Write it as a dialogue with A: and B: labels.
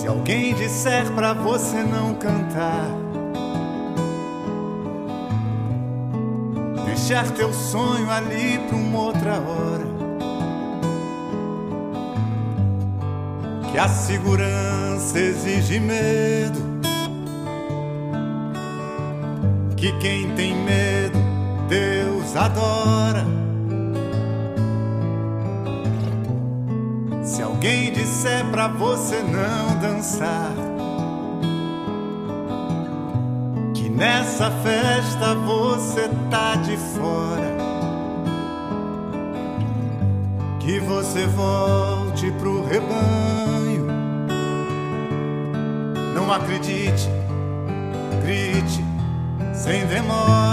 A: Se alguém disser pra você não cantar, deixar teu sonho ali pra uma outra hora. Que a segurança exige medo. Que quem tem medo, Deus adora. Se alguém disser pra você não dançar, que nessa festa você tá de fora, que você volte pro rebanho. Não acredite, grite sem demora.